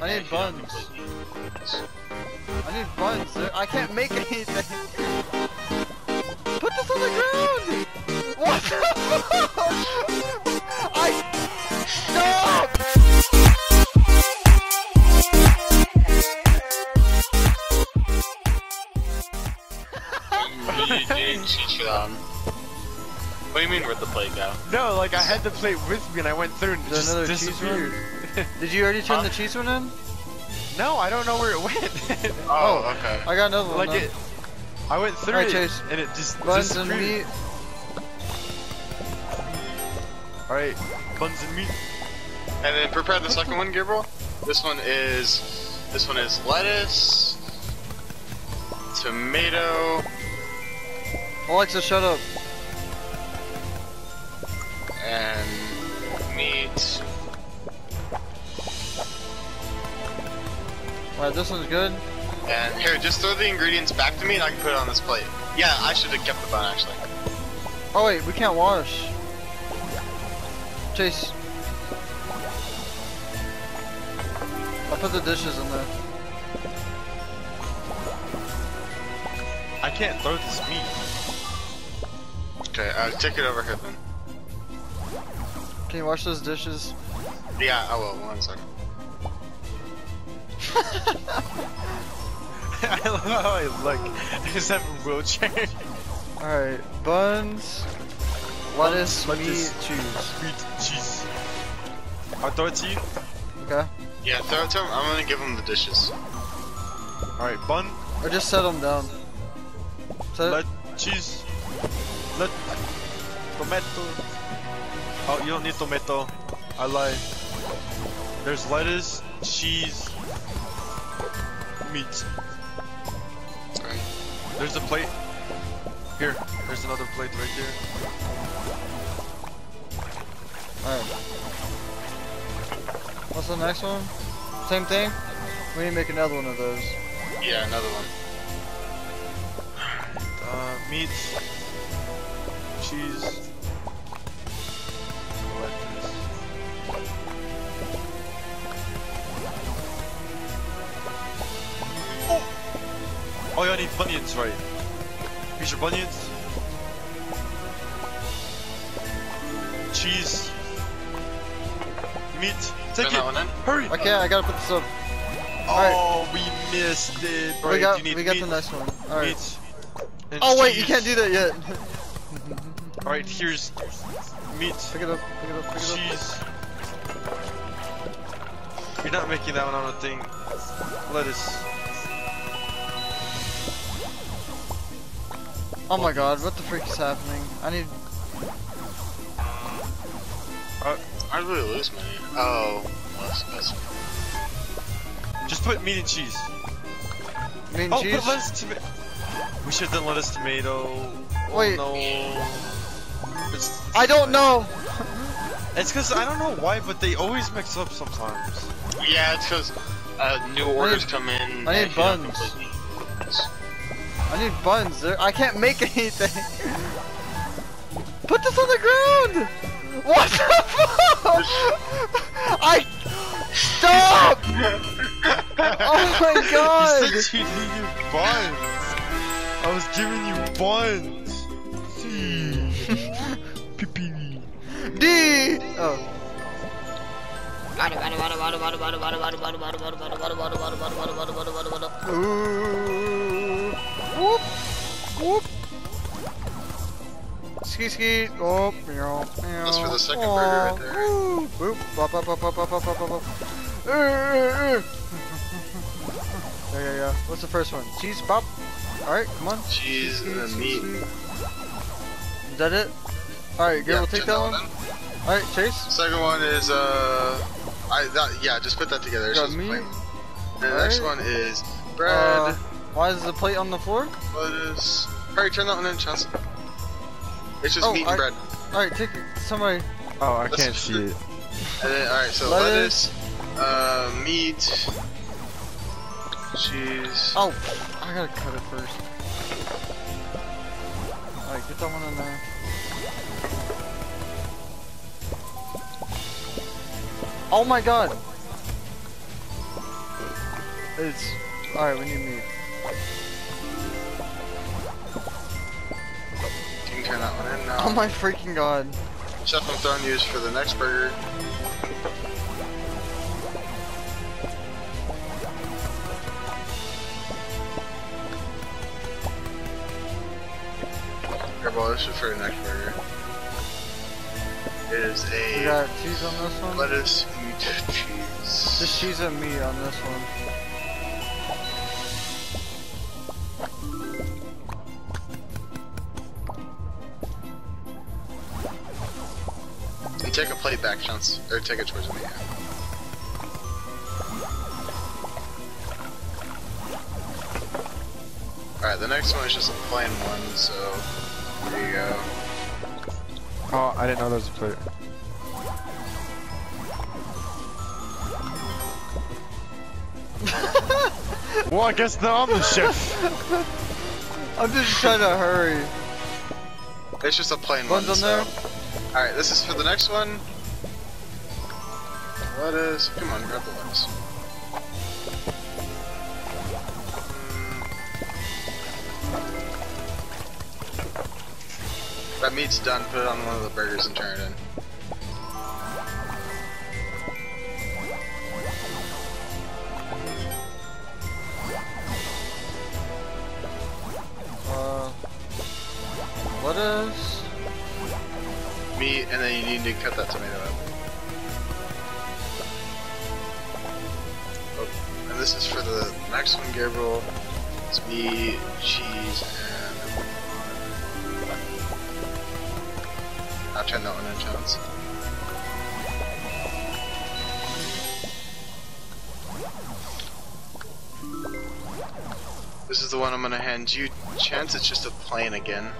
bun. I need if you don't buns. completely- I need buns. There- I can't make anything. Put this on the ground. What the fuck? I stop. You didn't cheat you on. What do you mean where'd the plate go? No, like I had the plate with me and I went through and it Is just there another cheese disappeared. Did you already turn Huh? the cheese one in? no, I don't know where it went. Oh, oh, okay. I got another one. like then. it, I went through Alright, it and it just Buns and meat. All right, buns and meat. And then prepare the second one, Gabriel. This one is this one is lettuce, tomato, Alexa, shut up. and meat. Alright, this one's good. And here, just throw the ingredients back to me, and I can put it on this plate. Yeah, I should have kept the bun actually. Oh wait, we can't wash. Chase. I'll put the dishes in there. I can't throw this meat. Okay, uh, take it over here then. Can you wash those dishes? Yeah, I will. One second. I love how I look. I just have a wheelchair. Alright, buns, lettuce, lettuce. meat, cheese. meat, cheese. I'll throw it to you. Okay? Yeah, throw it to him. I'm gonna give him the dishes. All right, bun, Or just set them down. Set let cheese, let tomato. Oh, you don't need tomato. I lie. There's lettuce, cheese, meat. Alright. There's a plate. Here, there's another plate right there. Alright. What's the next one? Same thing? We need to make another one of those. Yeah, another one. Uh, meat, cheese, I need bunions, right? Here's your bunions. Cheese. Meat. Take Turn that one it. Hurry. Okay, I gotta put this up. Oh, we missed it. we got you need we got the next one. Alright. meat. Oh wait, you can't do that yet. Alright, here's meat, pick it up, pick it up, pick it up. cheese. You're not making that one on a thing. Lettuce. Oh my god, what the freak is happening? I need I really lose money. Oh, that's, that's Just put meat and cheese. meat and oh, cheese. put lettuce tomato. We should have done lettuce tomato. Oh, Wait. no. It's, I don't know. It's because I don't know why, but they always mix up sometimes. yeah. It's because uh, new orders need- come in. I need and you don't buns. Completely- I need buns. I can't make anything. Put this on the ground. What the fuck? I stop. Oh my god. You said you needed buns. I was giving you buns. Pee-pee. D. Oh. Ooh. Whoop. Whoop. Ski ski. Oh. Meow. Meow. That's for the second burger right there. Ooh. Boop. Bop bop bop bop bop bop bop bop. Uh, uh, uh. Yeah yeah yeah. What's the first one? Cheese pop. All right, come on. Cheese and then meat. Is that it? All right, good. Yeah, Gabriel, take that one. All right, Chase. Second one is uh, I that yeah, just put that together. It's Got just meat. plain. And the next Alright. one is bread, Uh, why is the plate on the floor? lettuce. Hurry, turn that one in, Chance. It's just Oh, meat I- and bread. All right, take it. Somebody. Oh, I Let's can't just- see it. Alright, so Lettuce. lettuce, uh, meat, cheese. Oh, I gotta cut it first. All right, get that one in there. Oh my god. It's alright. We need meat. Turn that one in now. Oh my freaking god! Chef, I'm throwing yours for the next burger. Airball, this is for the next burger. It is a. We got cheese on this one. lettuce, meat, cheese. Just cheese and meat on this one. Take a plate back, Chance. Or take it towards me. Alright, the next one is just a plain one, so there you go. Oh, I didn't know there was a plate. well, I guess now I'm the chef. I'm just trying to hurry. It's just a plain Buns one. on so. there? Alright, this is for the next one. Lettuce. Come on, grab the lettuce. Mm. That meat's done. Put it on one of the burgers and turn it in. Uh, lettuce. Then you need to cut that tomato up. Oh, and this is for the one, Gabriel. It's meat, cheese, and. I'll turn that one in, Chance. This is the one I'm gonna hand you. Chance, it's just a plain again.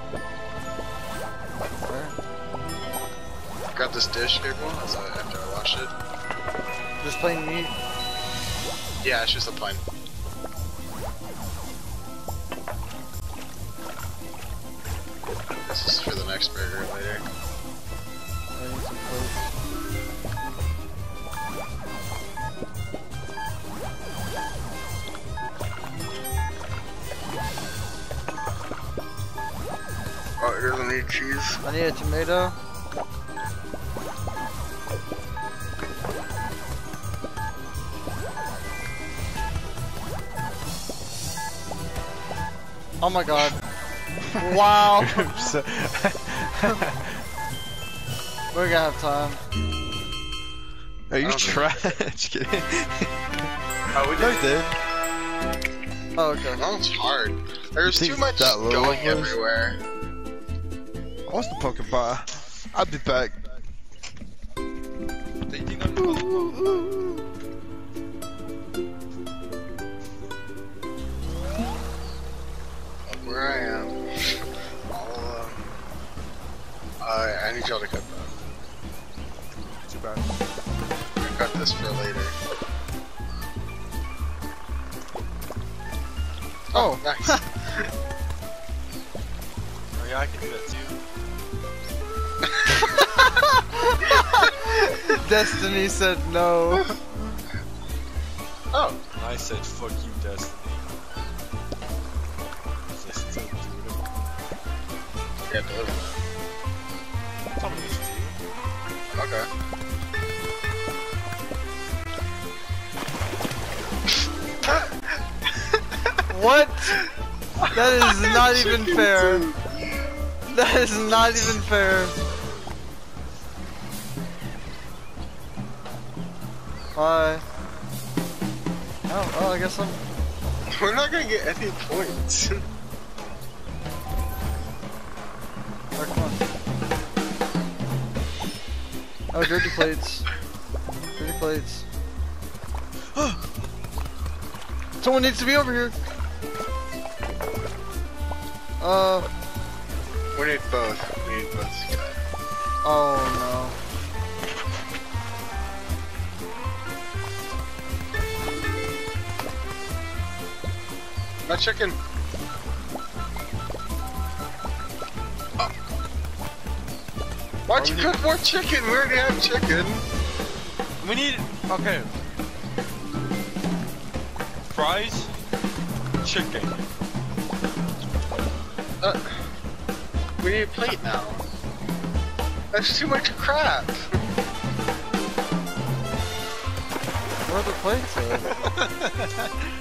Alright. Grab this dish, Gabriel, as I, after I wash it. Just plain meat. Yeah, it's just a plain. This is for the next burger later. I need some plates. Oh, it doesn't need cheese. I need a tomato. Oh my god. wow. So- We're gonna have time. Are you I don't? Kidding. Oh, we No, did. dude. Oh, okay. That one's hard. There's too much going one was- everywhere. What's the pumpkin pie? I'll be back. Where I am. I'll, um, I, I need y'all to cut that. Too bad. I cut this for later. Oh. nice. Oh yeah, I can do that too. Destiny said no. oh, I said, fuck you, Destiny. I still do it. yeah, deliver Tell me this to you. Okay. What? That is not even fair. That is not even fair. Bye. Oh, well, I guess I'm. We're not gonna get any points. Alright, come on. Oh, dirty plates. Dirty plates. Someone needs to be over here. Uh, we need both. We need both. oh My chicken. Oh. Why'd you cook more chicken? We already have chicken. We need. Okay. Fries, chicken. Uh, we need a plate now. That's too much crap. Where are the plates at?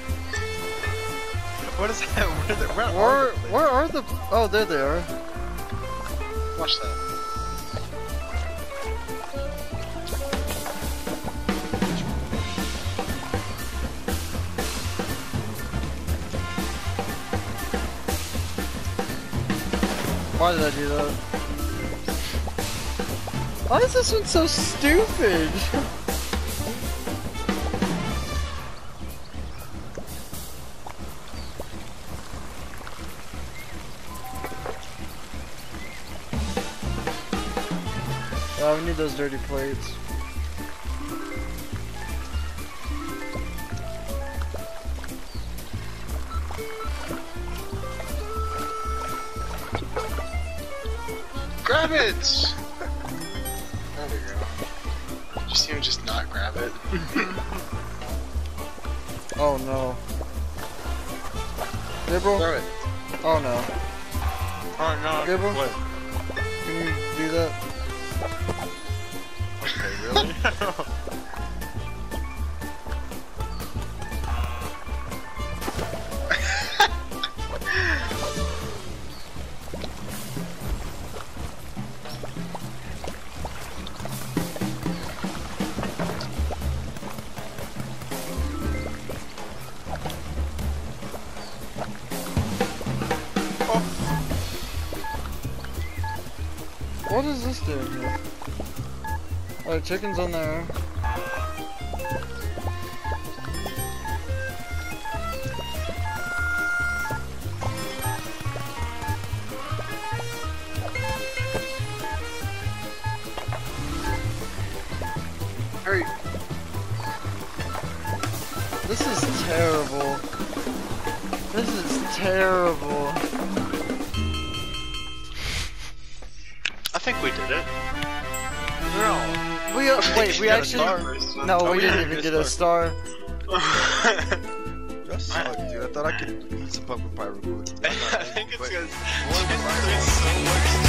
What is that? Where, the, where, Where, are the where are the... Oh, there they are. Watch that. Why did I do that? Why is this one so stupid? Oh, we need those dirty plates. Grab it! there we go. Just even just not grab it. Oh no. Gabriel? Throw it. Oh no. Oh no. Gibble? What? Can you do that? What is this doing here? Oh, Alright, chicken's on there. This is terrible. This is terrible. Did it. no. We uh, wait, we actually no, Oh, we we didn't didn't even get get a a star. That sucked, dude. I thought I could eat some pumpkin pie real quick. I think it's because What was there's so much